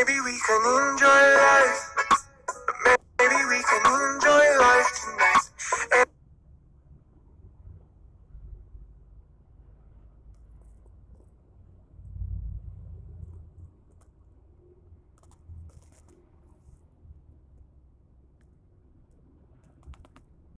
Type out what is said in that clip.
Maybe we can enjoy it.